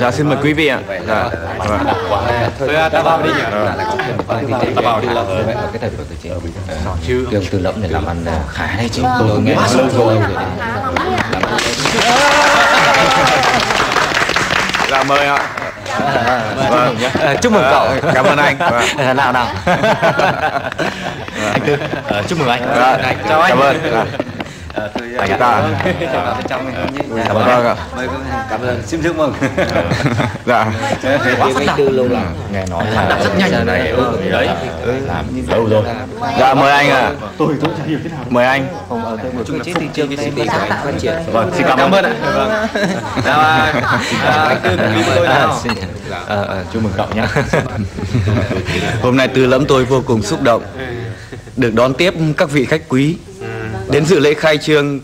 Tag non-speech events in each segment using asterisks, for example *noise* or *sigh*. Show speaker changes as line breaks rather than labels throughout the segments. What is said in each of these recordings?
Dạ xin mời quý vị ạ. Dạ. Vâng.
Thôi ta vào đi nhỉ.
Ta vào đi ở cái thời của chị. Chứ Lương Tư Lẫm này làm ăn khá đấy chứ. Tôi nghe lâu rồi.
Dạ mời ạ.
Vâng. Chúc mừng cậu.
Cảm ơn anh. Vâng.
Nào nào. Anh Tư, chúc mừng anh.
Dạ,
Chào anh.
Cảm ơn. Dạ.
Anh
Dạ.
ta.
Cảm ơn vâng ạ.
Cảm ơn. Xin chúc mừng.
Dạ. *laughs*
Anh Tư lâu lắm. Nghe nói là rất nhanh này. Đấy. Làm lâu rồi.
Dạ mời anh ạ.
Tôi tôi chả hiểu thế nào.
Mời anh.
Chung là thị trường của anh phát triển.
Vâng, xin cảm ơn ạ. Vâng.
Chào anh. Anh Tư cùng tôi nào.
Ờ, ờ, chúc mừng cậu nhé. *laughs*
Hôm nay Tư Lẫm tôi vô cùng xúc động được đón tiếp các vị khách quý đến dự lễ khai trương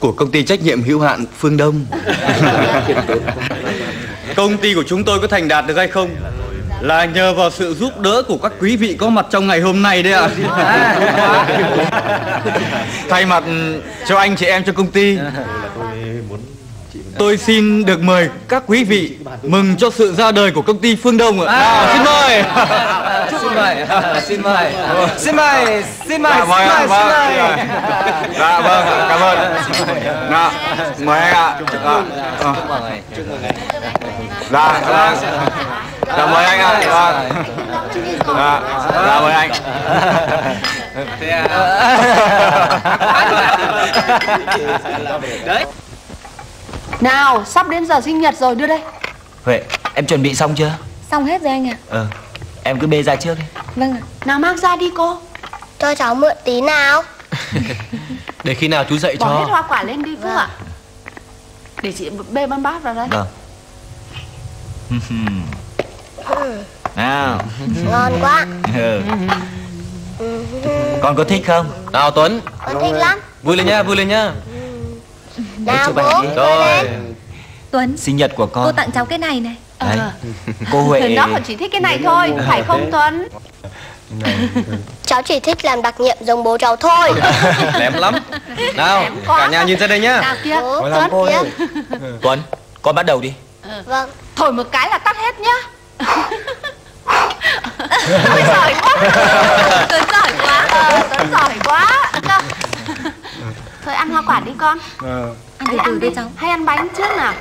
của công ty trách nhiệm hữu hạn Phương Đông. *laughs* công ty của chúng tôi có thành đạt được hay không là nhờ vào sự giúp đỡ của các quý vị có mặt trong ngày hôm nay đấy ạ. Thay mặt cho anh chị em trong công ty Tôi xin được mời các quý vị mừng cho sự ra đời của công ty Phương Đông ạ. Nào, xin mời.
Xin mời. Xin mời. Xin mời. Xin mời.
Dạ, mời ạ, vâng, Dạ vâng, cảm ơn. Dạ, mời anh ạ. Dạ, ờ. Dạ, vâng. Dạ mời anh ạ. Vâng. Dạ, dạ mời anh.
Nào, sắp đến giờ sinh nhật rồi, đưa đây
Huệ, em chuẩn bị xong chưa?
Xong hết rồi anh ạ
Ờ, em cứ bê ra trước đi.
Vâng ạ Nào mang ra đi cô
Cho cháu mượn tí nào *laughs*
Để khi nào chú dạy
Bỏ hết
cho.
hoa quả lên đi Phúc ạ Để chị bê mâm bát vào đây
Vâng. *laughs* Nào.
Ngon quá
Ừ. Con có thích không?
Nào Tuấn,
Con thích lắm
vui lên nhá, vui lên nhá.
Nào bố
Rồi.
Tuấn,
Sinh nhật của
cô
con.
tặng cháu cái này này
Đấy. *laughs* Cô Huệ.
Nó còn chỉ thích cái này thôi Phải không Tuấn
Cháu chỉ thích làm đặc nhiệm giống bố cháu thôi *laughs*
Lém lắm. Nào, cả nhà nhìn ra đây nhá.
Nào kia
Bố
Tuấn
kia *laughs*
Tuấn, con bắt đầu đi.
Vâng
Thổi một cái là tắt hết nhá Ôi giỏi quá Tuấn giỏi quá ờ, Tuấn giỏi quá Nào. Thôi ăn hoa quả đi con.
Ăn từ từ đi cháu.
Hay ăn bánh trước nào?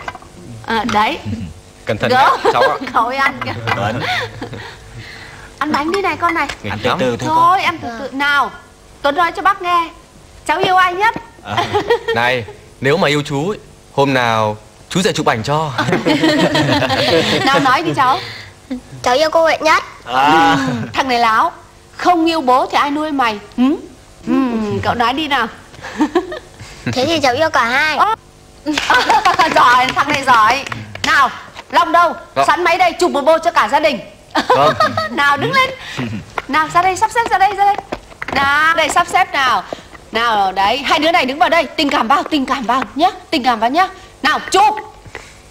Ờ, Đấy. *laughs*
Cẩn thận
Gỡ.
cháu ạ. *laughs*
Ấy ăn kìa. Ăn bánh đi này con này.
Ăn từ từ thôi con.
Thôi ăn từ từ. Nào Tuấn nói cho bác nghe. Cháu yêu ai nhất?
Này, nếu mà yêu chú hôm nào chú sẽ chụp ảnh cho. *laughs*
Nào nói đi cháu.
Cháu yêu cô Huệ nhất.
À,
Thằng này láo. Không yêu bố thì ai nuôi mày? Ừ? Ừ, Cậu nói đi nào
Thế thì cháu yêu cả hai. *laughs*
Giỏi thằng này giỏi. Nào Long đâu?
Vâng.
Sẵn máy đây chụp một bô cho cả gia đình.
Vâng. *laughs*
Nào đứng lên. Nào ra đây sắp xếp ra đây ra đây. Nào đây sắp xếp nào. Nào đấy Hai đứa này đứng vào đây. Tình cảm vào tình cảm vào nhá Tình cảm vào nhá. Nào chụp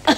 *laughs*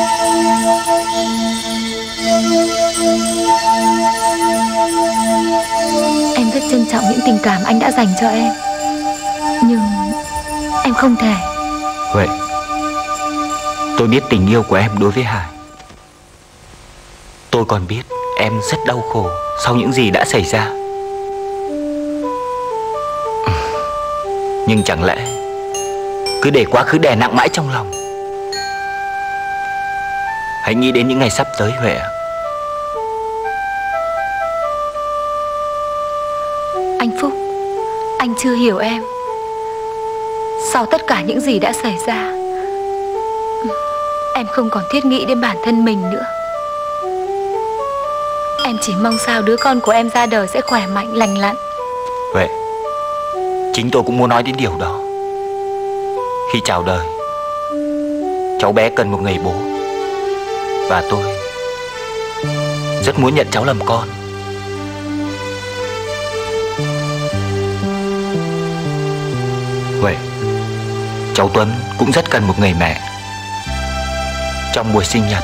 trân trọng những tình cảm anh đã dành cho em Nhưng em không thể
Huệ, tôi biết tình yêu của em đối với Hải. Tôi còn biết em rất đau khổ sau những gì đã xảy ra. *laughs* Nhưng chẳng lẽ cứ để quá khứ đè nặng mãi trong lòng Hãy nghĩ đến những ngày sắp tới Huệ ạ
Anh Phúc Anh chưa hiểu em. Sau tất cả những gì đã xảy ra Em không còn thiết nghĩ đến bản thân mình nữa. Em chỉ mong sao đứa con của em ra đời sẽ khỏe mạnh, lành lặn.
Huệ Chính tôi cũng muốn nói đến điều đó. Khi chào đời Cháu bé cần một người bố. Và tôi Rất muốn nhận cháu làm con. Cháu Tuấn cũng rất cần một người mẹ. Trong buổi sinh nhật,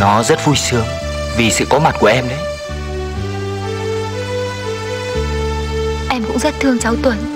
Nó rất vui sướng Vì sự có mặt của em đấy.
Em cũng rất thương cháu Tuấn.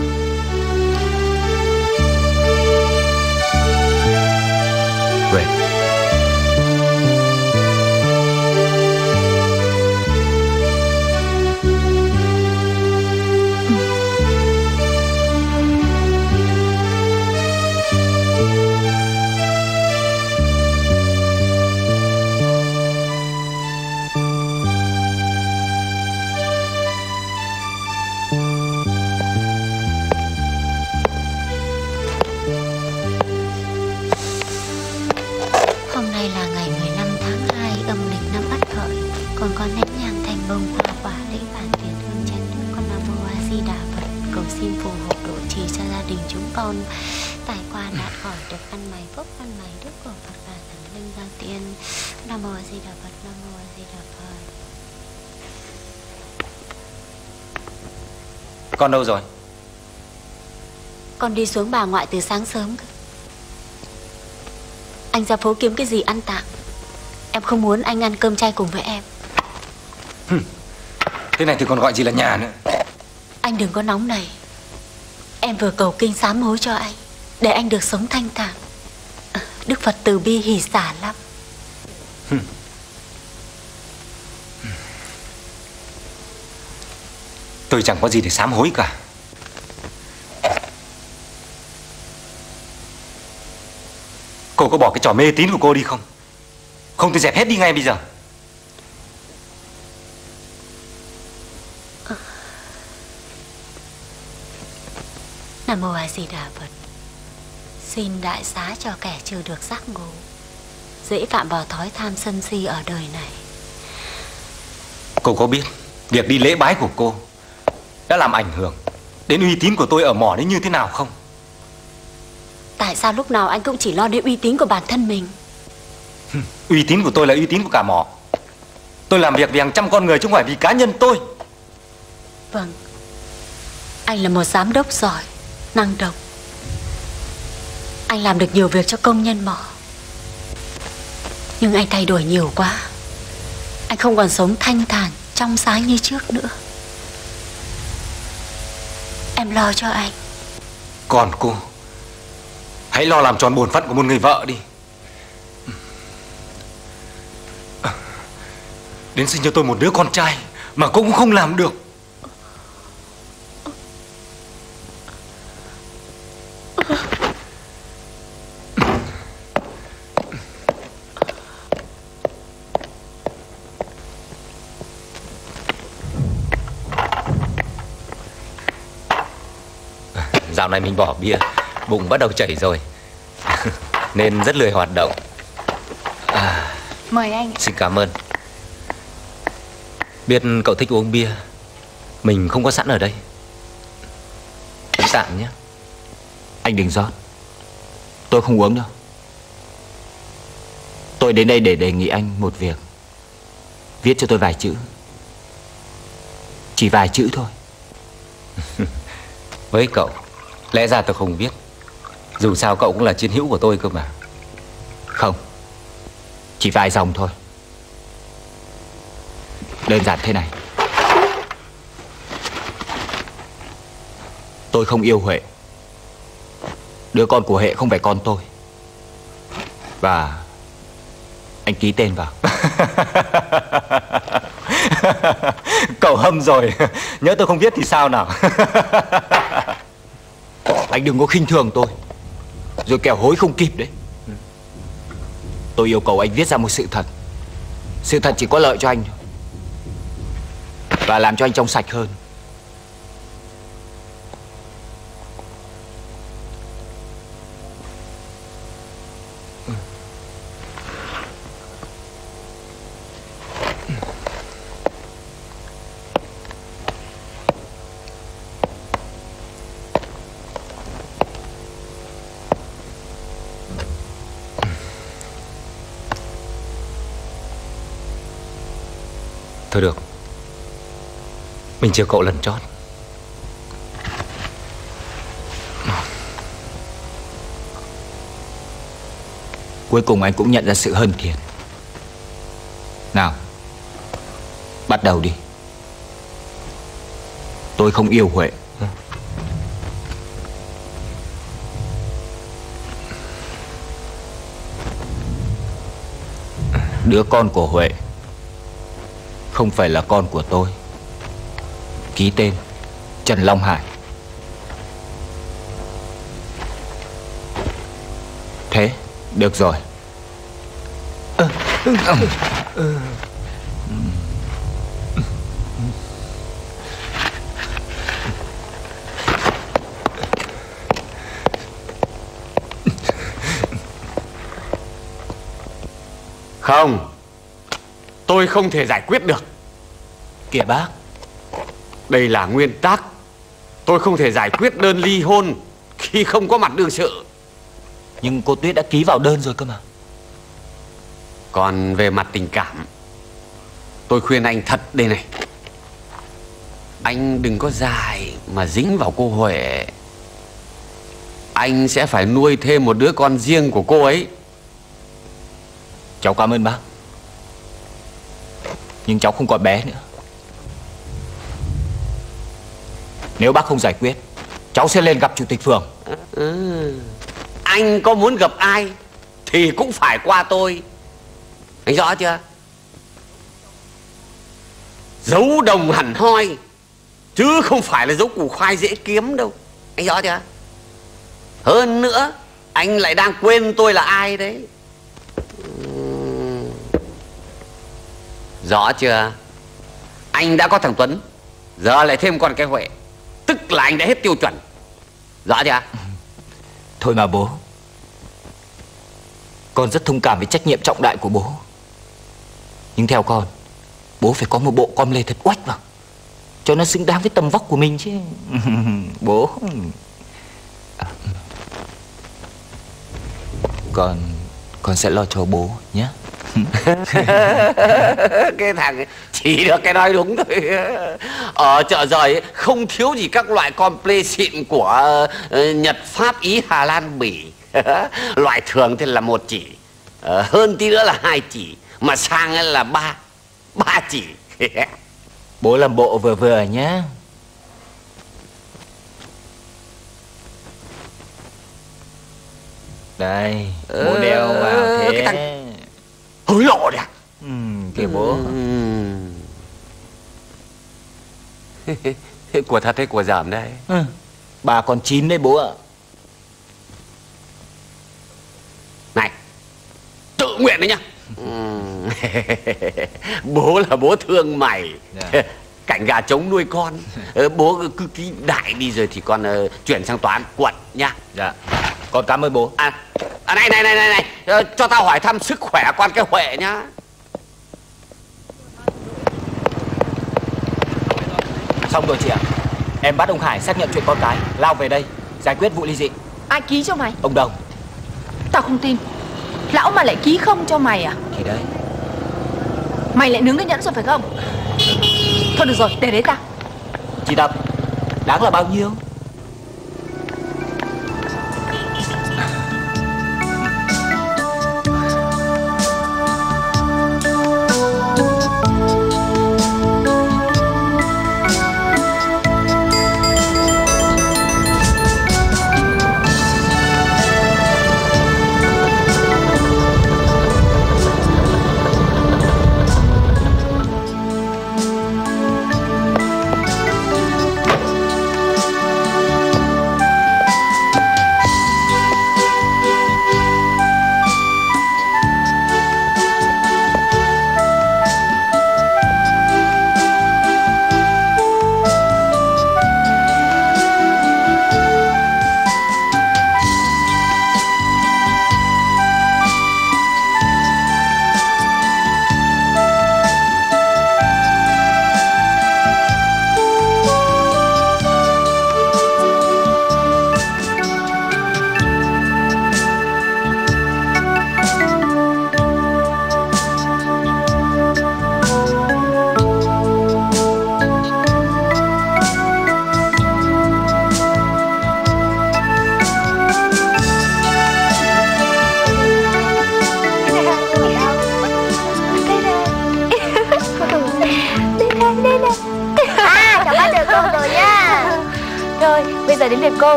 Nay là ngày 15 tháng 2 âm lịch năm Ất Hợi Con có nén nhang thành bông hoa quả lễ bàn tiền hương chén nước Con Nam Mô A Di Đà Phật Cầu xin phù hộ độ trì cho gia đình chúng con. Tài qua đạt *laughs* khỏi được ăn mày phúc ăn mày đức của Phật và thần linh gia tiên. Nam Mô A Di Đà Phật Nam Mô A Di Đà Phật.
Con đâu rồi?
Con đi xuống bà ngoại từ sáng sớm cơ Anh ra phố kiếm cái gì ăn tạm. Em không muốn anh ăn cơm chay cùng với em.
Thế này thì còn gọi gì là nhà nữa?
Anh đừng có nóng này. Em vừa cầu kinh sám hối cho anh Để anh được sống thanh thản. Ờ, Đức Phật từ bi hỷ xả lắm.
Tôi chẳng có gì để sám hối cả Cô có bỏ cái trò mê tín của cô đi không? Không tôi dẹp hết đi ngay bây giờ.
Nam Mô A Di Đà Phật. Xin đại xá cho kẻ chưa được giác ngộ Dễ phạm vào thói tham sân si ở đời này.
Cô có biết Việc đi lễ bái của cô Đã làm ảnh hưởng Đến uy tín của tôi ở mỏ đấy như thế nào không
Tại sao lúc nào anh cũng chỉ lo đến uy tín của bản thân mình?
Uy tín của tôi là uy tín của cả mỏ. Tôi làm việc vì hàng trăm con người chứ không phải vì cá nhân tôi.
Vâng. Anh là một giám đốc giỏi Năng động. Anh làm được nhiều việc cho công nhân mỏ. Nhưng anh thay đổi nhiều quá. Anh không còn sống thanh thản Trong sáng như trước nữa. Em lo cho anh.
Còn cô Hãy lo làm tròn bổn phận của một người vợ đi. Đến sinh cho tôi một đứa con trai Mà cũng không làm được. Dạo này mình bỏ bia. Bụng bắt đầu chảy rồi. *laughs* Nên rất lười hoạt động.
Mời anh
Xin cảm ơn. Biết cậu thích uống bia Mình không có sẵn ở đây. Tạm nhé.
Anh đừng rót Tôi không uống đâu. Tôi đến đây để đề nghị anh một việc. Viết cho tôi vài chữ. Chỉ vài chữ thôi. *laughs*
Với cậu Lẽ ra tôi không biết dù sao cậu cũng là chiến hữu của tôi cơ mà.
Không, Chỉ vài dòng thôi. Đơn giản thế này. Tôi không yêu Huệ. Đứa con của Hệ không phải con tôi. Và Anh ký tên vào. *laughs*
Cậu hâm rồi. Nhớ tôi không biết thì sao nào. *laughs*
Anh đừng có khinh thường tôi. Rồi kẻo hối không kịp đấy. Tôi yêu cầu anh viết ra một sự thật. Sự thật chỉ có lợi cho anh Và làm cho anh trong sạch hơn.
Mình chiều cậu lần chót.
Cuối cùng anh cũng nhận ra sự hơn thiệt Nào, Bắt đầu đi. Tôi không yêu Huệ. Đứa con của Huệ Không phải là con của tôi. Ký tên Trần Long Hải. Thế Được rồi.
Không Tôi không thể giải quyết được.
Kìa bác
Đây là nguyên tắc. Tôi không thể giải quyết đơn ly hôn Khi không có mặt đương sự.
Nhưng cô Tuyết đã ký vào đơn rồi cơ mà.
Còn về mặt tình cảm Tôi khuyên anh thật đây này. Anh đừng có dài Mà dính vào cô Huệ. Anh sẽ phải nuôi thêm một đứa con riêng của cô ấy.
Cháu cảm ơn bác. Nhưng cháu không còn bé nữa Nếu bác không giải quyết, Cháu sẽ lên gặp chủ tịch phường.
Ừ. Anh có muốn gặp ai Thì cũng phải qua tôi. Anh rõ chưa? Dấu đồng hẳn hoi, Chứ không phải là dấu củ khoai dễ kiếm đâu. Anh rõ chưa? Hơn nữa, Anh lại đang quên tôi là ai đấy. Ừ. Rõ chưa? Anh đã có thằng Tuấn, Giờ lại thêm con cái Huệ. Tức là anh đã hết tiêu chuẩn. Rõ chưa?
Thôi mà bố. Con rất thông cảm với trách nhiệm trọng đại của bố. Nhưng theo con, Bố phải có một bộ com lê thật oách vào Cho nó xứng đáng với tầm vóc của mình chứ. *laughs* Bố. Con Con sẽ lo cho bố nhé. *laughs*
cái thằng chỉ được cái nói đúng thôi. Ở chợ rời không thiếu gì các loại comple xịn của ờ, nhật pháp ý hà lan bỉ. *laughs* Loại thường thì là một chỉ. Ờ, hơn tí nữa là hai chỉ. Mà sang là ba ba chỉ. *laughs*
Bố làm bộ vừa vừa nhé Đây Bố
Ờ,
đeo vào thế.
cái thằng- hối lộ đấy à?
ừ, Kìa bố. *laughs*
Thế của thật hay của giảm đây?
Ừ. Bà còn chín đấy bố ạ.
Này tự nguyện đấy nhá. Ừm. *laughs* bố là bố thương mày.
Dạ. *laughs*
cảnh gà trống nuôi con. Ờ, bố cứ- ký đại đi rồi thì con ờ, chuyển sang toán quận nhá.
Dạ. Con cảm ơn bố.
À, à này này này này này. Cho tao hỏi thăm sức khỏe con cái huệ nhá.
Xong rồi chị ạ. Em bắt ông Hải xác nhận chuyện con cái. Lao về đây Giải quyết vụ ly dị.
Ai ký cho mày?
Ông Đồng
Tao không tin. Lão mà lại ký không cho mày à?
Thì đấy.
Mày lại nướng cái nhẫn rồi phải không? Thôi được rồi để đấy tao.
Chị Tập Đáng là bao nhiêu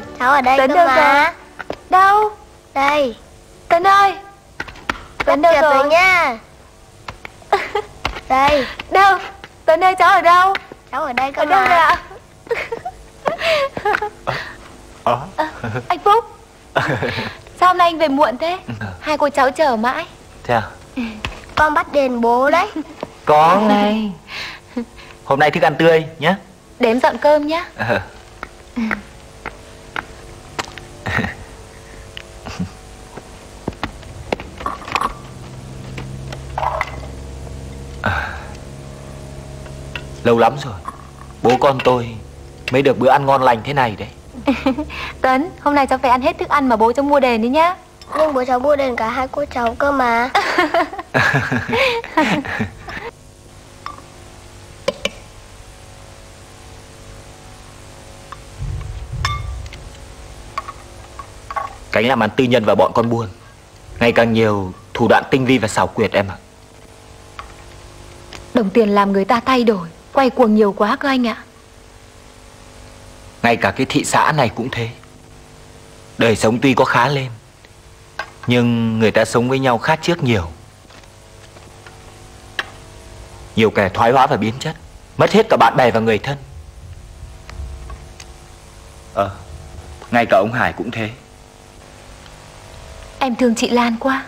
rồi
Cháu ở đây
Tuấn
cơ
đâu
mà.
rồi? Đâu?
Đây.
Tuấn ơi. Tuấn đâu rồi?
nha. *laughs* Đây.
Đâu? Tuấn ơi cháu ở đâu?
Cháu ở đây cơ
Ở đâu
mà.
rồi ạ?
Ờ
Ờ, Anh Phúc. Sao hôm nay anh về muộn thế? Hai cô cháu chờ mãi.
Thế à?
Con bắt đền bố đấy. *laughs*
Có ngay Hôm nay thức ăn tươi nhé
Để em dọn cơm nhá.
Ờ. À. Lâu lắm rồi. Bố con tôi mới được bữa ăn ngon lành thế này đấy. *laughs*
Tuấn hôm nay cháu phải ăn hết thức ăn mà bố cháu mua đền đi nhá.
Nhưng bố cháu mua đền cả hai cô cháu cơ mà. *laughs*
Cánh làm ăn tư nhân và bọn con buôn. Ngày càng nhiều thủ đoạn tinh vi và xảo quyệt em ạ.
Đồng tiền làm người ta thay đổi Quay cuồng nhiều quá cơ anh ạ.
Ngay cả cái thị xã này cũng thế. Đời sống tuy có khá lên Nhưng người ta sống với nhau khác trước nhiều. Nhiều kẻ thoái hóa và biến chất Mất hết cả bạn bè và người thân. Ờ Ngay cả ông Hải cũng thế.
Em thương chị Lan quá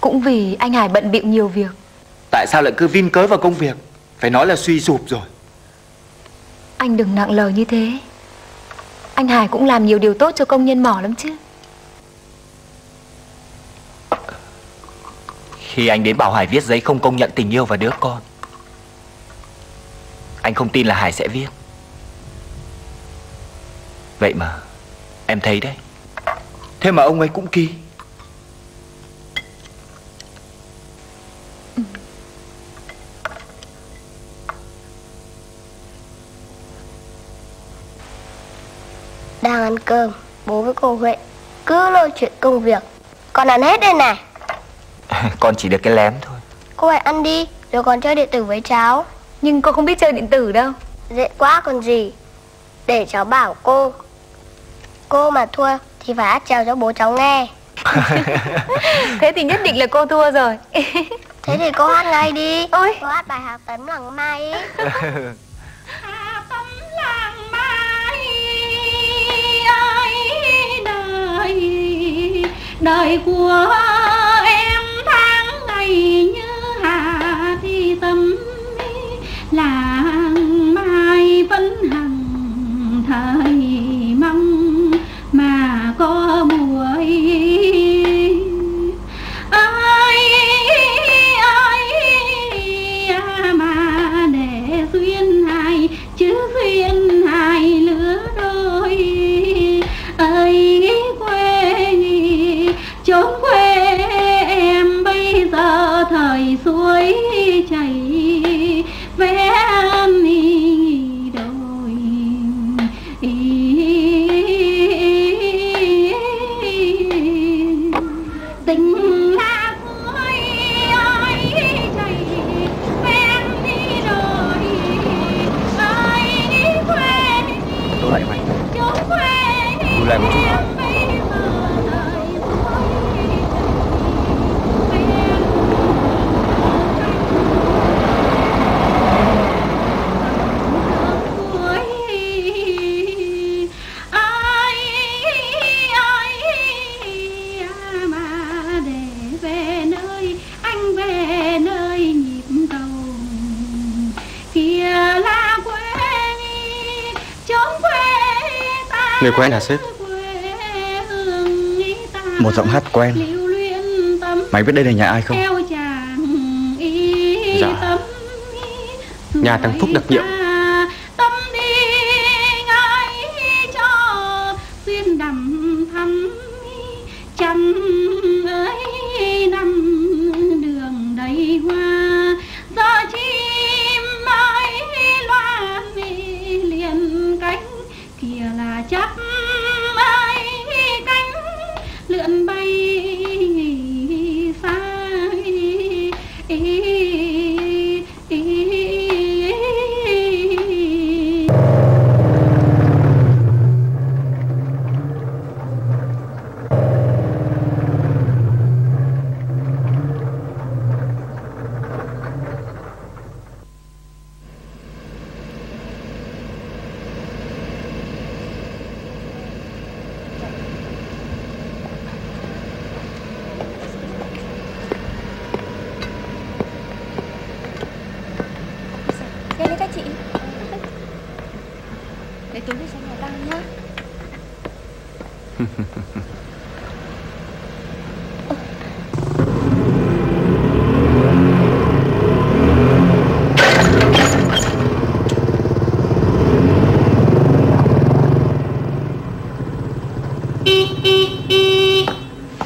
Cũng vì anh Hải bận bịu nhiều việc.
Tại sao lại cứ vin cớ vào công việc Phải nói là suy sụp rồi.
Anh đừng nặng lời như thế. Anh Hải cũng làm nhiều điều tốt cho công nhân mỏ lắm chứ.
Khi anh đến bảo Hải viết giấy không công nhận tình yêu và đứa con Anh không tin là Hải sẽ viết. Vậy mà Em thấy đấy. Thế mà ông ấy cũng ký
Đang ăn cơm Bố với cô Huệ Cứ lôi chuyện công việc. Con ăn hết đây này. *laughs*
Con chỉ được cái lém thôi.
Cô Huệ ăn đi Rồi còn chơi điện tử với cháu.
Nhưng cô không biết chơi điện tử đâu.
Dễ quá còn gì. Để cháu bảo cô. Cô mà thua Thì phải hát trèo cho bố cháu nghe. *laughs*
Thế thì nhất định là cô thua rồi. *laughs*
Thế thì cô hát ngay đi.
Ôi.
Cô hát bài Hà Tấn Làng Mai ấy
đời của em tháng ngày như hà thì tâm làng mai vẫn hằng thời suối chảy
Người quen hả sếp? Một giọng hát quen Mày biết đây là nhà ai không?
Dạ. Nhà thằng Phúc đặc nhiệm
tối đi nhá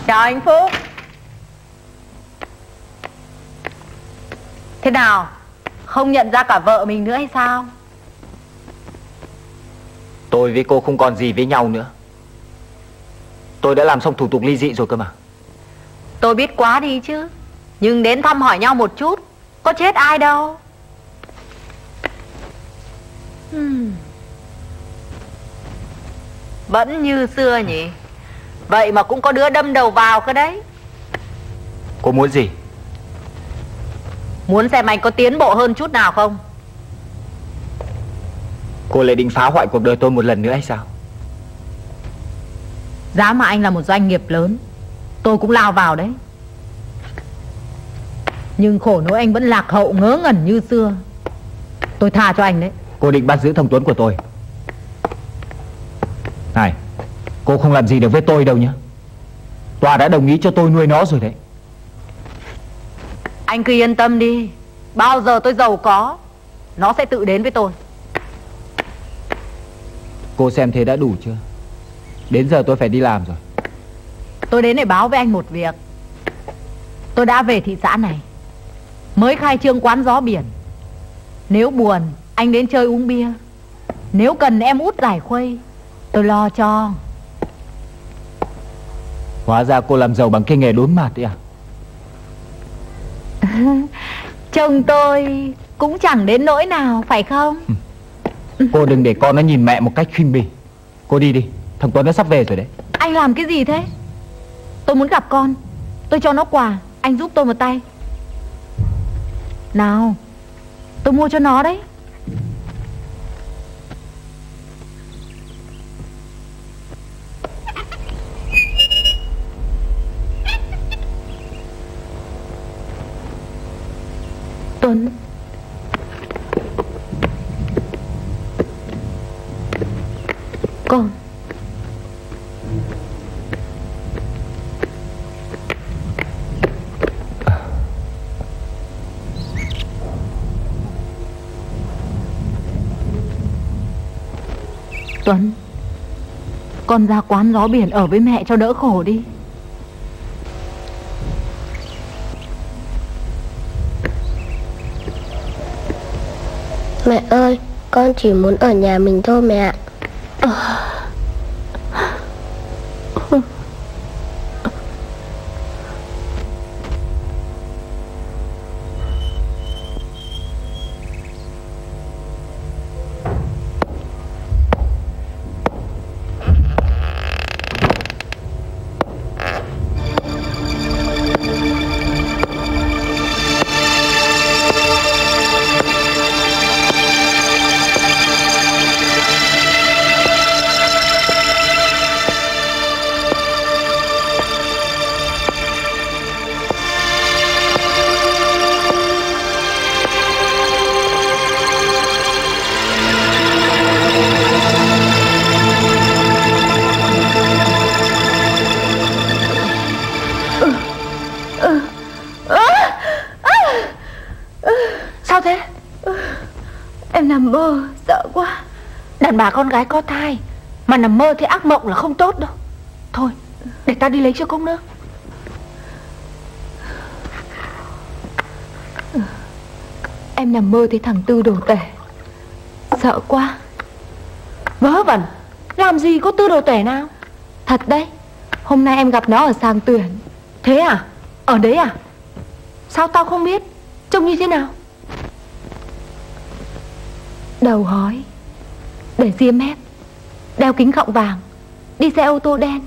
Chào anh Phúc. Thế nào? Không nhận ra cả vợ mình nữa hay sao?
Tôi với cô không còn gì với nhau nữa. Tôi đã làm xong thủ tục ly dị rồi cơ mà.
Tôi biết quá đi chứ. Nhưng đến thăm hỏi nhau một chút Có chết ai đâu. Hmm. Vẫn như xưa nhỉ. Vậy mà cũng có đứa đâm đầu vào cơ đấy.
Cô muốn gì?
Muốn xem anh có tiến bộ hơn chút nào không
Cô lại định phá hoại cuộc đời tôi một lần nữa hay sao?
Giá mà anh là một doanh nghiệp lớn Tôi cũng lao vào đấy. Nhưng khổ nỗi anh vẫn lạc hậu ngớ ngẩn như xưa. Tôi tha cho anh đấy.
Cô định bắt giữ thằng Tuấn của tôi. Này Cô không làm gì được với tôi đâu nhé. Tòa đã đồng ý cho tôi nuôi nó rồi đấy.
Anh cứ yên tâm đi. Bao giờ tôi giàu có Nó sẽ tự đến với tôi
Cô xem thế đã đủ chưa? Đến giờ tôi phải đi làm rồi.
Tôi đến để báo với anh một việc. Tôi đã về thị xã này Mới khai trương quán gió biển. Nếu buồn Anh đến chơi uống bia. Nếu cần em út giải khuây Tôi lo cho.
Hóa ra cô làm giàu bằng cái nghề đốn mạt đấy à? *laughs*
Chồng tôi cũng chẳng đến nỗi nào phải không
Cô đừng để con nó nhìn mẹ một cách khinh bỉ. Cô đi đi, Thằng Tuấn nó sắp về rồi đấy.
Anh làm cái gì thế? Tôi muốn gặp con. Tôi cho nó quà, Anh giúp tôi một tay. Nào, Tôi mua cho nó đấy. Tuấn. Con Tuấn Con ra quán gió biển ở với mẹ cho đỡ khổ đi
Mẹ ơi, con chỉ muốn ở nhà mình thôi mẹ ạ.
Sao là con gái có thai, Mà nằm mơ thấy ác mộng là không tốt đâu. Thôi, để ta đi lấy cho cốc nước Em nằm mơ thấy thằng Tư đồ tể Sợ quá. Vớ vẩn. Làm gì có Tư đồ tể nào? Thật đấy. Hôm nay em gặp nó ở sàng tuyển. Thế à? Ở đấy à? Sao tao không biết? Trông như thế nào? Đầu hói. Để ria mép Đeo kính gọng vàng Đi xe ô tô đen.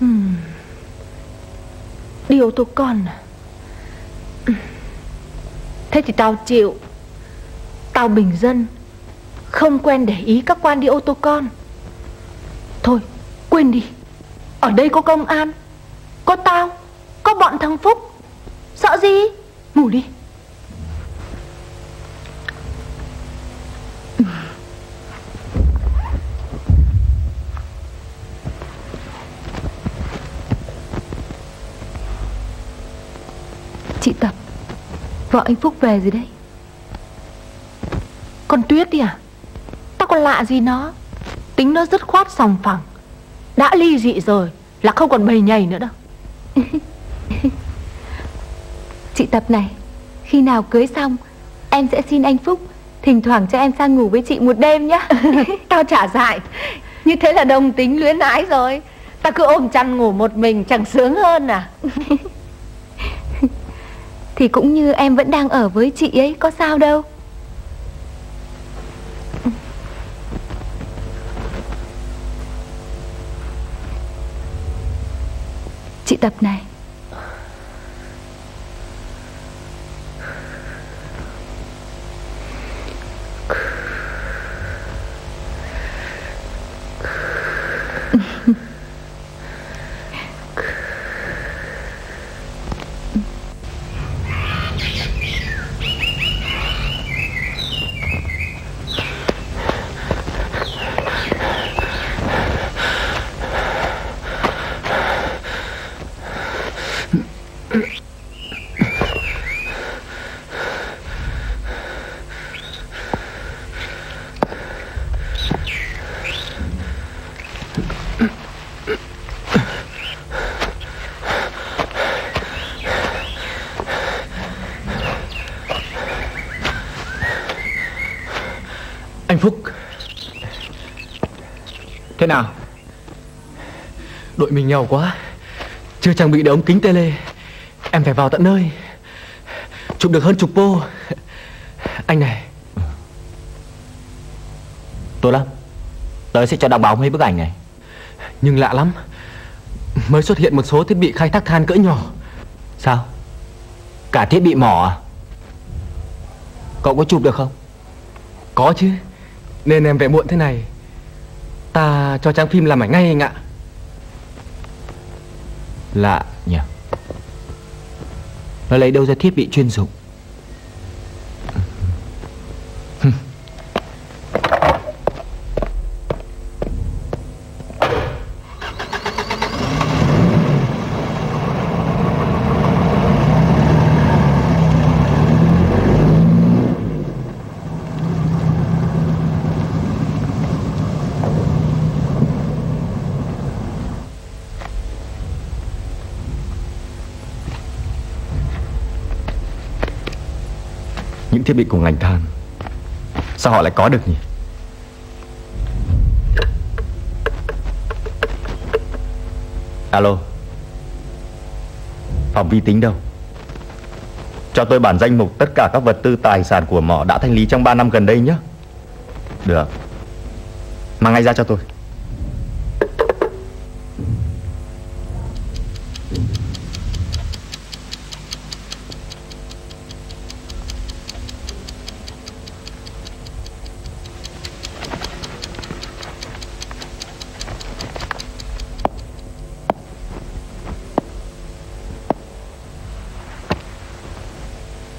Hmm. Đi ô tô con à. Thế thì tao chịu. Tao bình dân Không quen để ý các quan đi ô tô con. Thôi quên đi. Ở đây có công an Có tao Có bọn thằng Phúc. Sợ gì? Ngủ đi
Chị Tập Vợ anh Phúc về rồi đấy.
Con Tuyết đi à? Tao còn lạ gì nó? Tính nó dứt khoát sòng phẳng. Đã ly dị rồi Là không còn bầy nhầy nữa đâu. *laughs*
Chị Tập này Khi nào cưới xong Em sẽ xin anh Phúc Thỉnh thoảng cho em sang ngủ với chị một đêm nhá. *laughs*
Tao trả dại. Như thế là đồng tính luyến ái rồi. Tao cứ ôm chăn ngủ một mình chẳng sướng hơn à *laughs*
Thì cũng như em vẫn đang ở với chị ấy, Có sao đâu. Chị Tập này
Anh Phúc
Thế nào?
Đội mình nghèo quá. Chưa trang bị được ống kính tele. Em phải vào tận nơi. Chụp được hơn chục pô. Anh này.
Tốt lắm. Tớ sẽ cho đọc báo mấy bức ảnh này.
Nhưng lạ lắm. Mới xuất hiện một số thiết bị khai thác than cỡ nhỏ.
Sao? Cả thiết bị mỏ à? Cậu có chụp được không?
Có chứ. Nên em về muộn thế này Ta cho trang phim làm ảnh ngay anh ạ.
Lạ nhỉ. Nó lấy đâu ra thiết bị chuyên dụng?
Thiết bị của ngành than. Sao họ lại có được nhỉ? Alo. Phòng vi tính đâu? Cho tôi bản danh mục tất cả các vật tư tài sản của mỏ đã thanh lý trong 3 năm gần đây nhé Được. Mang ngay ra cho tôi.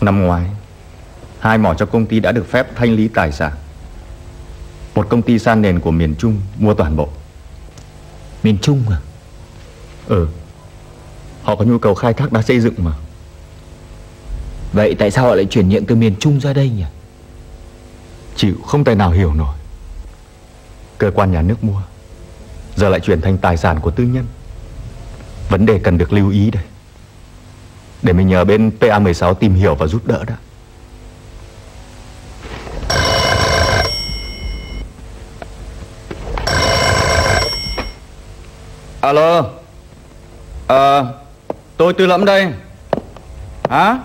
Năm ngoái Hai mỏ cho công ty đã được phép thanh lý tài sản. Một công ty san nền của miền Trung mua toàn bộ.
Miền Trung à
Ừ Họ có nhu cầu khai thác đá xây dựng mà.
Vậy tại sao họ lại chuyển nhượng từ miền Trung ra đây nhỉ?
Chịu không tài nào hiểu nổi. Cơ quan nhà nước mua Giờ lại chuyển thành tài sản của tư nhân. Vấn đề cần được lưu ý đây Để mình nhờ bên PA16 tìm hiểu và giúp đỡ đã. Alo. Ờ Tôi Tư Lẫm đây. Hả?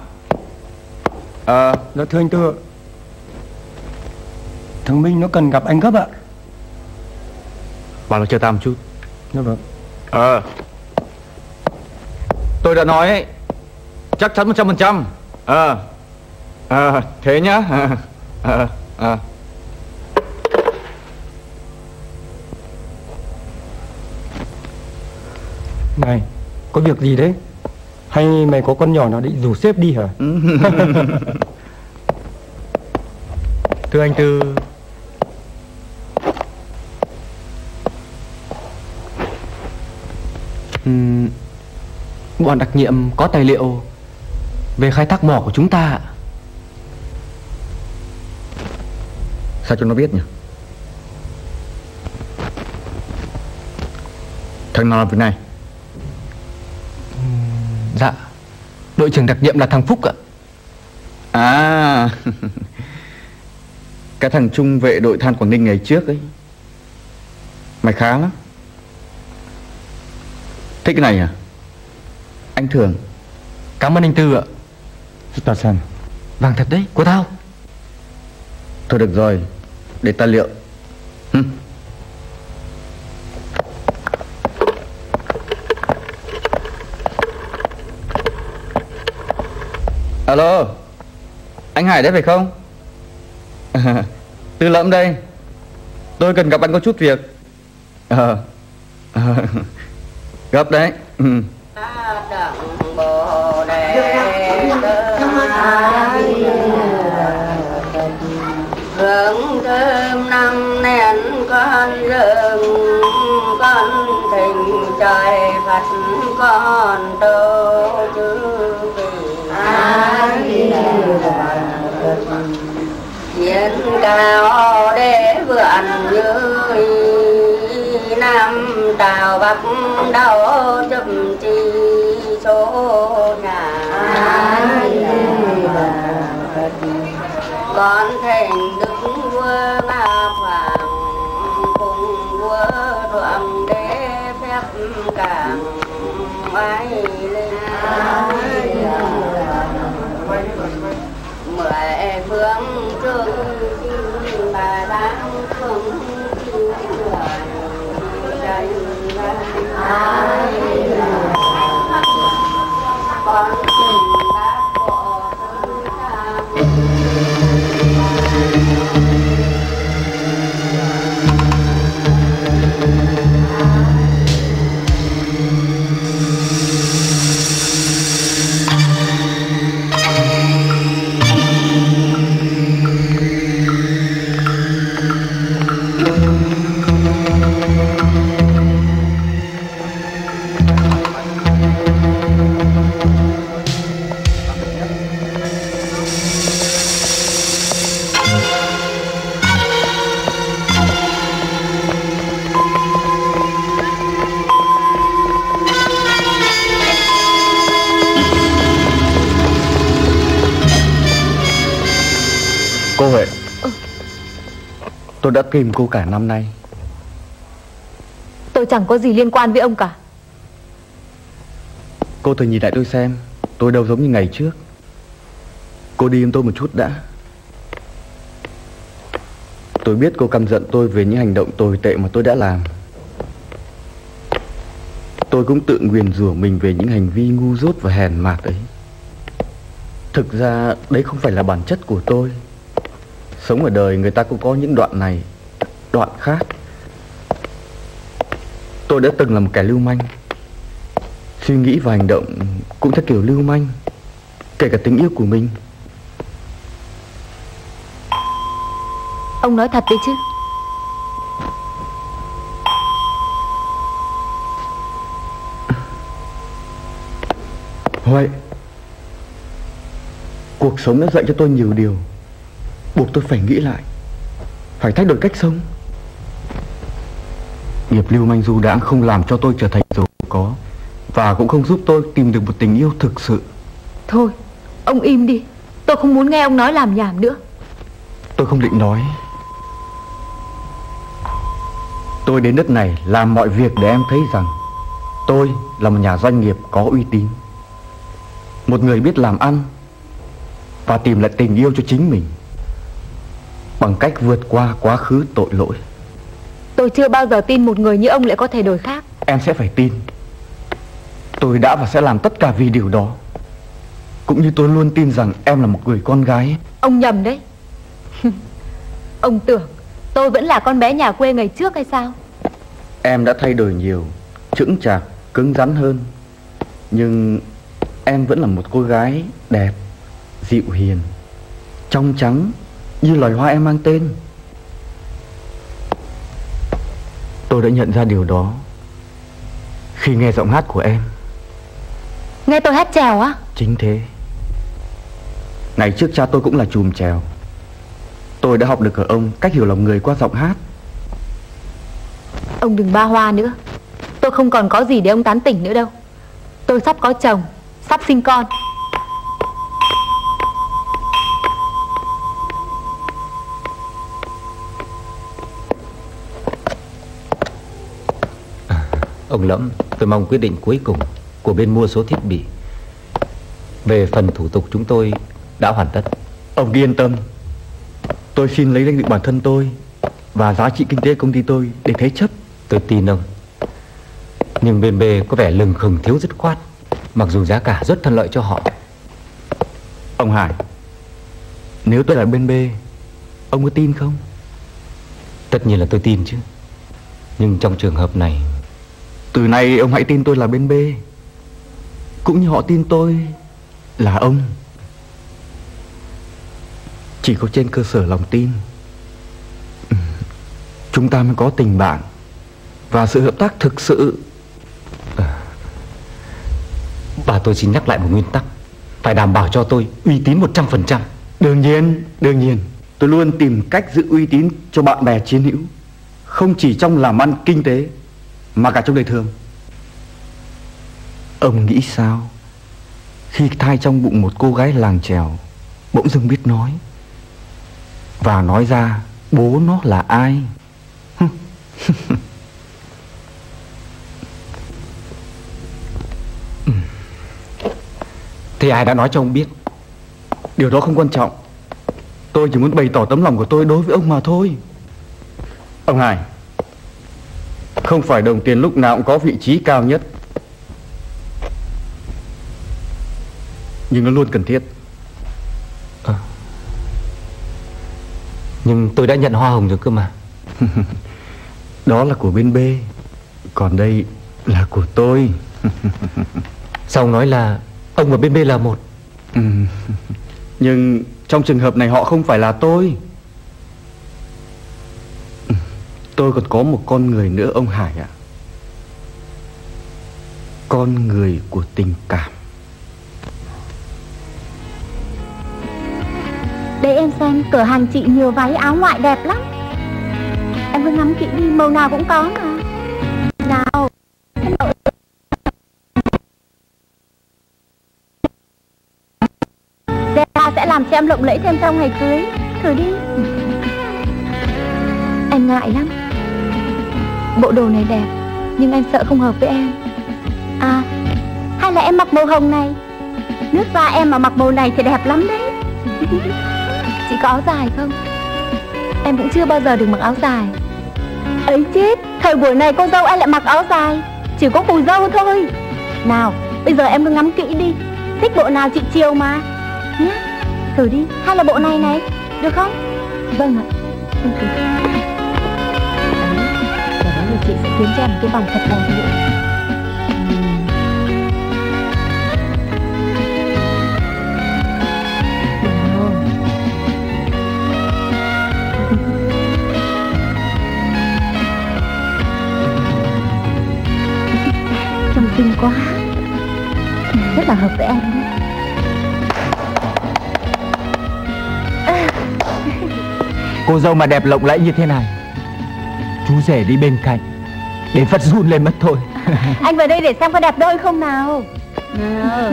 Ờ.
Dạ thưa anh Tư. Thằng Minh nó cần gặp anh gấp ạ.
Bảo nó chờ ta một chút.
Dạ vâng.
Ờ. Tôi đã nói ấy, Chắc chắn 100% Ờ. Ờ Thế nhá. Ờ Ờ
Này Có việc gì đấy? Hay mày có con nhỏ nào định rủ sếp đi hả? *laughs*
Thưa anh Tư. Ừm, Bọn đặc nhiệm có tài liệu Về khai thác mỏ của chúng ta
Sao cho nó biết nhỉ? Thằng nào làm việc này?
Dạ. Đội trưởng đặc nhiệm là thằng Phúc ạ.
À. *laughs* Cái thằng trung vệ đội than Quảng Ninh ngày trước ấy. Mày khá lắm. Thích cái này à? Anh Thường.
Cảm ơn anh Tư ạ
Giúp tao xem.
Vàng thật đấy, của tao.
Thôi được rồi Để ta liệu. Hừm. Alo Anh Hải đấy phải không? *laughs* Tư lẫm đây. Tôi cần gặp anh có chút việc. Ờ. Ờ. *laughs* Gấp đấy. Ừ.
hưởng thơm năm nén con rừng con thình trời phật con tô chư vị. Hiến cao để vượn ý, nam đào bắc đau chùm chi số nhà con thành đức vua ba phàng, cùng vua đoạn đế phép càng ai lên mười phương trương xin bà đáng phương con
Tìm cô cả năm nay.
Tôi chẳng có gì liên quan với ông cả.
Cô thử nhìn lại tôi xem Tôi đâu giống như ngày trước. Cô đi với tôi một chút đã. Tôi biết cô căm giận tôi về những hành động tồi tệ mà tôi đã làm. Tôi cũng tự nguyền rủa mình về những hành vi ngu dốt và hèn mạt ấy. Thực ra đấy không phải là bản chất của tôi. Sống ở đời người ta cũng có những đoạn này Đoạn khác. Tôi đã từng là một kẻ lưu manh. Suy nghĩ và hành động cũng theo kiểu lưu manh Kể cả tình yêu của mình.
Ông nói thật đấy chứ.
Huệ Cuộc sống đã dạy cho tôi nhiều điều. Buộc tôi phải nghĩ lại Phải thay đổi cách sống Nghiệp lưu manh du đãng không làm cho tôi trở thành giàu có Và cũng không giúp tôi tìm được một tình yêu thực sự.
Thôi Ông im đi. Tôi không muốn nghe ông nói làm nhảm nữa.
Tôi không định nói. Tôi đến đất này làm mọi việc để em thấy rằng Tôi là một nhà doanh nghiệp có uy tín. Một người biết làm ăn Và tìm lại tình yêu cho chính mình Bằng cách vượt qua quá khứ tội lỗi
Tôi chưa bao giờ tin một người như ông lại có thể đổi khác.
Em sẽ phải tin. Tôi đã và sẽ làm tất cả vì điều đó. Cũng như tôi luôn tin rằng em là một người con gái.
Ông nhầm đấy. *laughs* Ông tưởng tôi vẫn là con bé nhà quê ngày trước hay sao?
Em đã thay đổi nhiều Chững chạc, cứng rắn hơn. Nhưng em vẫn là một cô gái đẹp Dịu hiền Trong trắng Như loài hoa em mang tên Tôi đã nhận ra điều đó. Khi nghe giọng hát của em.
Nghe tôi hát trèo á?
Chính thế. Ngày trước cha tôi cũng là chùm trèo Tôi đã học được ở ông cách hiểu lòng người qua giọng hát.
Ông đừng ba hoa nữa. Tôi không còn có gì để ông tán tỉnh nữa đâu. Tôi sắp có chồng Sắp sinh con
Ông Lẫm, tôi mong quyết định cuối cùng của bên mua số thiết bị. Về phần thủ tục chúng tôi đã hoàn tất.
Ông yên tâm Tôi xin lấy danh dự bản thân tôi Và giá trị kinh tế công ty tôi để thế chấp
Tôi tin ông. Nhưng bên B có vẻ lừng khừng thiếu dứt khoát, mặc dù giá cả rất thuận lợi cho họ.
Ông Hải Nếu tôi là bên B Ông có tin không
Tất nhiên là tôi tin chứ. Nhưng trong trường hợp này,
Từ nay ông hãy tin tôi là bên B Cũng như họ tin tôi Là ông Chỉ có trên cơ sở lòng tin Chúng ta mới có tình bạn Và sự hợp tác thực sự
bà tôi xin nhắc lại một nguyên tắc. Phải đảm bảo cho tôi uy tín 100%.
Đương nhiên, đương nhiên Tôi luôn tìm cách giữ uy tín cho bạn bè chiến hữu Không chỉ trong làm ăn kinh tế Mà cả trong đời thường. Ông nghĩ sao? Khi thai trong bụng một cô gái làng trèo Bỗng dưng biết nói. Và nói ra Bố nó là ai? *laughs*
Thì ai đã nói cho ông biết?
Điều đó không quan trọng. Tôi chỉ muốn bày tỏ tấm lòng của tôi đối với ông mà thôi. Ông Hải Không phải đồng tiền lúc nào cũng có vị trí cao nhất Nhưng nó luôn cần thiết
Nhưng tôi đã nhận hoa hồng rồi cơ mà. *laughs*
Đó là của bên B Còn đây là của tôi
Sao ông nói là ông và bên B là một?
Ừ. Nhưng trong trường hợp này họ không phải là tôi Tôi còn có một con người nữa, ông Hải ạ. Con người của tình cảm.
Để em xem, cửa hàng chị nhiều váy áo ngoại đẹp lắm. Em cứ ngắm kỹ đi, màu nào cũng có mà. Nào. Zara sẽ làm cho em lộng lẫy thêm trong ngày cưới. Thử đi.
Em ngại lắm. Bộ đồ này đẹp, Nhưng em sợ không hợp với em.
À Hay là em mặc màu hồng này? Nước da em mà mặc màu này thì đẹp lắm đấy. *laughs*
Chị có áo dài không? Em cũng chưa bao giờ được mặc áo dài.
Ấy chết, Thời buổi này cô dâu ai lại mặc áo dài. Chỉ có phù dâu thôi. Nào, bây giờ em cứ ngắm kỹ đi. Thích bộ nào chị chiều mà. Nhá, Thử đi. Hay là bộ này này. Được không?
Vâng ạ. Thank you kiếm cho em một cái vòng thật đẹp nữa
Trông xinh quá. Rất là hợp với em. Đấy
Cô dâu mà đẹp lộng lẫy như thế này, Chú rể đi bên cạnh. Để Phật run lên mất thôi. *laughs*
Anh vào đây để xem có đẹp đôi không nào. Nào *laughs*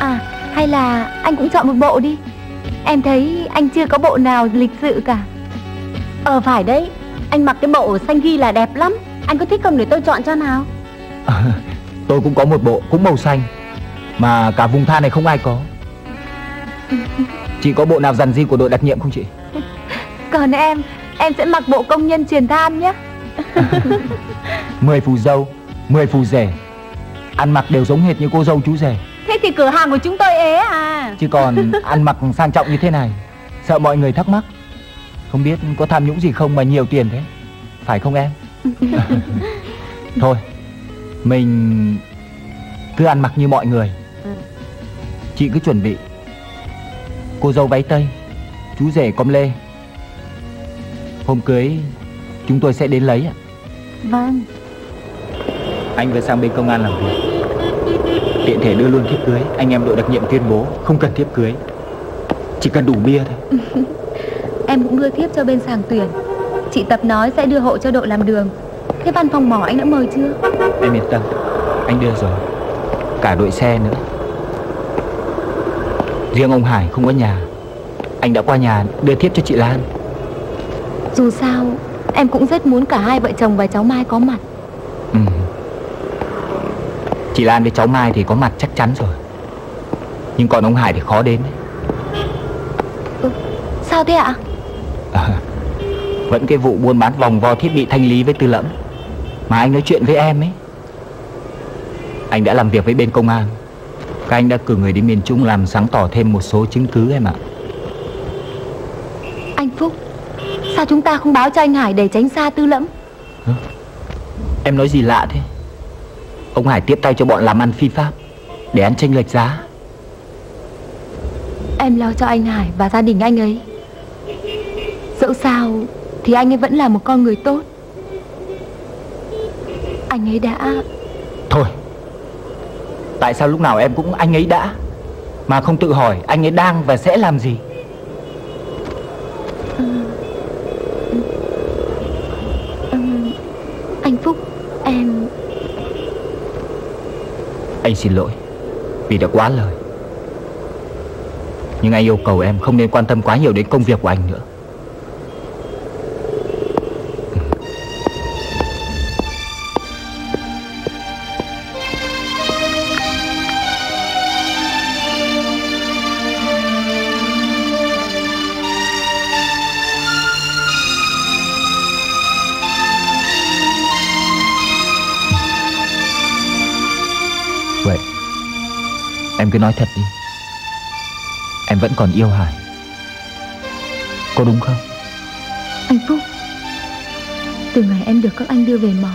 À hay là anh cũng chọn một bộ đi. Em thấy anh chưa có bộ nào lịch sự cả.
Ờ phải đấy. Anh mặc cái bộ xanh ghi là đẹp lắm. Anh có thích không để tôi chọn cho nào? *laughs*
Tôi cũng có một bộ cũng màu xanh Mà cả vùng than này không ai có. Chị có bộ nào dằn di của đội đặc nhiệm không chị?
Còn em Em sẽ mặc bộ công nhân truyền than nhé *laughs*
Mười phù dâu, mười phù rể Ăn mặc đều giống hệt như cô dâu chú rể.
Thế thì cửa hàng của chúng tôi ế à?
Chứ còn *laughs* ăn mặc sang trọng như thế này Sợ mọi người thắc mắc. Không biết có tham nhũng gì không mà nhiều tiền thế? Phải không em? *laughs* Thôi Mình cứ ăn mặc như mọi người. Chị cứ chuẩn bị. Cô dâu váy tây Chú rể com lê. Hôm cưới Chúng tôi sẽ đến lấy ạ.
Vâng.
Anh phải sang bên công an làm việc. Tiện thể đưa luôn thiếp cưới. Anh em đội đặc nhiệm tuyên bố Không cần thiếp cưới. Chỉ cần đủ bia thôi. *laughs*
Em cũng đưa thiếp cho bên sàng tuyển. Chị Tập nói sẽ đưa hộ cho đội làm đường. Thế văn phòng mỏ anh đã mời chưa?
Em yên tâm. Anh đưa rồi. Cả đội xe nữa. Riêng ông Hải không có nhà. Anh đã qua nhà đưa thiếp cho chị Lan.
Dù sao Em cũng rất muốn cả hai vợ chồng và cháu Mai có mặt.
Ừ. Chị Lan với cháu Mai thì có mặt chắc chắn rồi. Nhưng còn ông Hải thì khó đến
ừ. Sao thế ạ?
À, Vẫn cái vụ buôn bán vòng vo thiết bị thanh lý với tư lẫm. Mà anh nói chuyện với em ấy. Anh đã làm việc với bên công an. Các anh đã cử người đến miền Trung làm sáng tỏ thêm một số chứng cứ em ạ.
Anh Phúc Sao chúng ta không báo cho anh Hải để tránh xa tư lẫm?
Hả? Em nói gì lạ thế? Ông Hải tiếp tay cho bọn làm ăn phi pháp Để ăn tranh lệch giá.
Em lo cho anh Hải và gia đình anh ấy. Dẫu sao Thì anh ấy vẫn là một con người tốt. Anh ấy đã
Thôi Tại sao lúc nào em cũng anh ấy đã? Mà không tự hỏi anh ấy đang và sẽ làm gì
Anh
xin lỗi, Vì đã quá lời. Nhưng anh yêu cầu em không nên quan tâm quá nhiều đến công việc của anh nữa. Cứ nói thật đi. Em vẫn còn yêu Hải. Có đúng không?
Anh Phúc, Từ ngày em được các anh đưa về mỏ,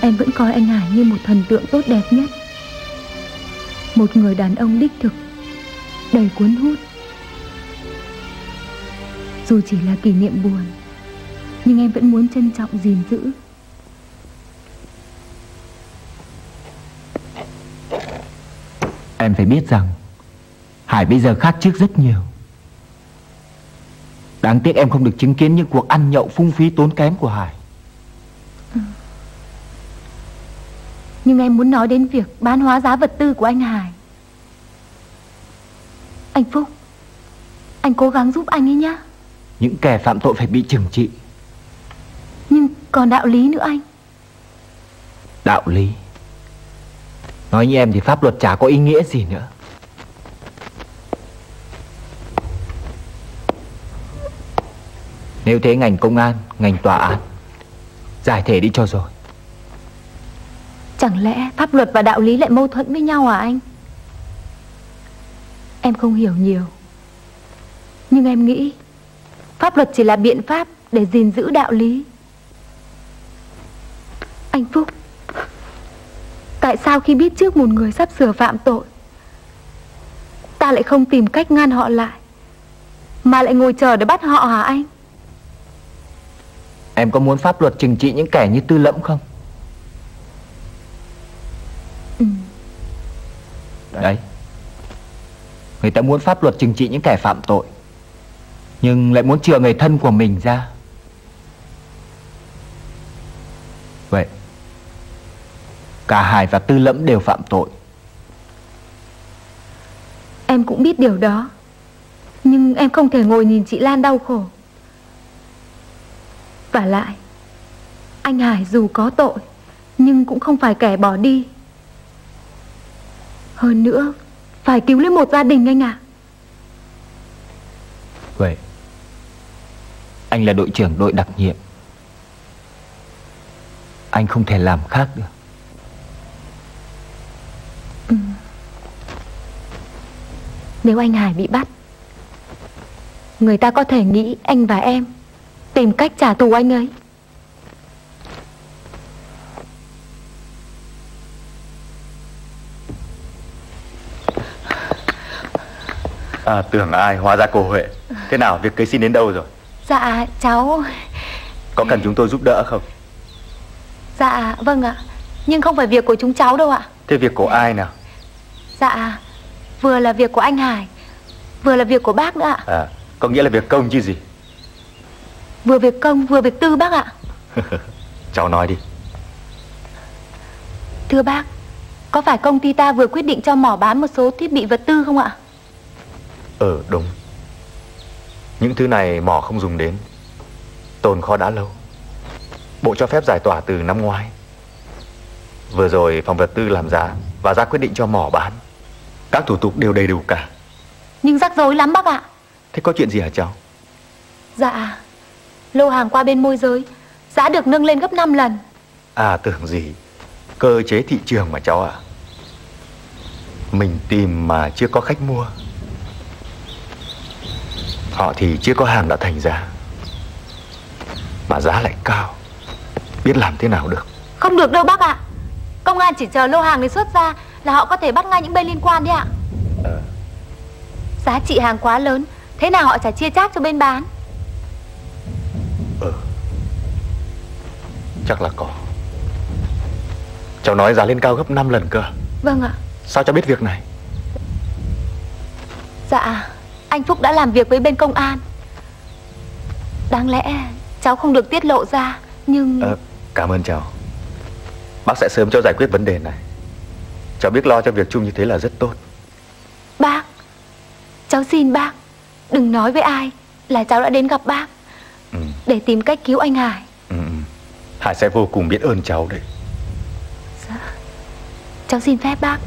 Em vẫn coi anh Hải như một thần tượng tốt đẹp nhất. Một người đàn ông đích thực, Đầy cuốn hút. Dù chỉ là kỷ niệm buồn, Nhưng em vẫn muốn trân trọng gìn giữ.
Em phải biết rằng Hải bây giờ khác trước rất nhiều. Đáng tiếc em không được chứng kiến những cuộc ăn nhậu phung phí tốn kém của Hải.
Ừ. Nhưng em muốn nói đến việc bán hóa giá vật tư của anh Hải. Anh Phúc Anh cố gắng giúp anh ấy nhé.
Những kẻ phạm tội phải bị trừng trị.
Nhưng còn đạo lý nữa anh.
Đạo lý Nói như em thì pháp luật chả có ý nghĩa gì nữa. Nếu thế ngành công an, ngành tòa án Giải thể đi cho rồi.
Chẳng lẽ pháp luật và đạo lý lại mâu thuẫn với nhau à anh? Em không hiểu nhiều. Nhưng em nghĩ Pháp luật chỉ là biện pháp để gìn giữ đạo lý. Anh Phúc Tại sao khi biết trước một người sắp sửa phạm tội Ta lại không tìm cách ngăn họ lại Mà lại ngồi chờ để bắt họ hả anh?
Em có muốn pháp luật trừng trị những kẻ như tư lẫm không?
Ừ.
Đấy. Người ta muốn pháp luật trừng trị những kẻ phạm tội Nhưng lại muốn chừa người thân của mình ra. Vậy Cả Hải và Tư Lẫm đều phạm tội.
Em cũng biết điều đó Nhưng em không thể ngồi nhìn chị Lan đau khổ. Và lại Anh Hải dù có tội Nhưng cũng không phải kẻ bỏ đi. Hơn nữa Phải cứu lấy một gia đình anh ạ. À.
Vậy Anh là đội trưởng đội đặc nhiệm. Anh không thể làm khác được
Nếu anh Hải bị bắt Người ta có thể nghĩ anh và em Tìm cách trả thù anh ấy.
À tưởng ai hóa ra cô Huệ. Thế nào việc cưới xin đến đâu rồi?
Dạ cháu.
Có cần chúng tôi giúp đỡ không?
Dạ vâng ạ. Nhưng không phải việc của chúng cháu đâu ạ.
Thế việc của ai nào?
Dạ Vừa là việc của anh Hải Vừa là việc của bác nữa ạ.
À có nghĩa là việc công chứ gì?
Vừa việc công vừa việc tư bác ạ. *laughs*
Cháu nói đi.
Thưa bác Có phải công ty ta vừa quyết định cho mỏ bán một số thiết bị vật tư không ạ?
Ừ đúng. Những thứ này mỏ không dùng đến Tồn kho đã lâu. Bộ cho phép giải tỏa từ năm ngoái. Vừa rồi phòng vật tư làm giá Và ra quyết định cho mỏ bán Các thủ tục đều đầy đủ cả.
Nhưng rắc rối lắm bác ạ.
Thế có chuyện gì hả cháu?
Dạ Lô hàng qua bên môi giới Giá được nâng lên gấp 5 lần.
À tưởng gì? Cơ chế thị trường mà cháu ạ. Mình tìm mà chưa có khách mua. Họ thì chưa có hàng đã thành giá. Mà giá lại cao. Biết làm thế nào được?
Không được đâu bác ạ. Công an chỉ chờ lô hàng này xuất ra Là họ có thể bắt ngay những bên liên quan đấy ạ.
Ờ.
Giá trị hàng quá lớn Thế nào họ chả chia chác cho bên bán?
Chắc là có. Cháu nói giá lên cao gấp 5 lần cơ.
Vâng ạ.
Sao cháu biết việc này?
Dạ Anh Phúc đã làm việc với bên công an. Đáng lẽ cháu không được tiết lộ ra Nhưng
Ờ, Cảm ơn cháu. Bác sẽ sớm cho giải quyết vấn đề này Cháu biết lo cho việc chung như thế là rất tốt.
Bác Cháu xin bác Đừng nói với ai Là cháu đã đến gặp bác.
Ừ.
Để tìm cách cứu anh Hải.
Ừ, ừ. Hải sẽ vô cùng biết ơn cháu đấy.
Cháu xin phép bác